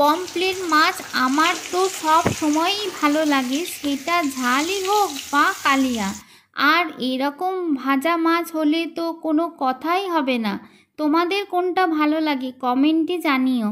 Pomfret মাছ আমার তো সব সময়ই ভালো লাগে। সেটা ঝালই হোক বা কালিয়া। আর এরকম ভাজা মাছ হলে তো কোনো কথাই হবে না। তোমাদের কোনটা ভালো লাগে কমেন্টে জানিও।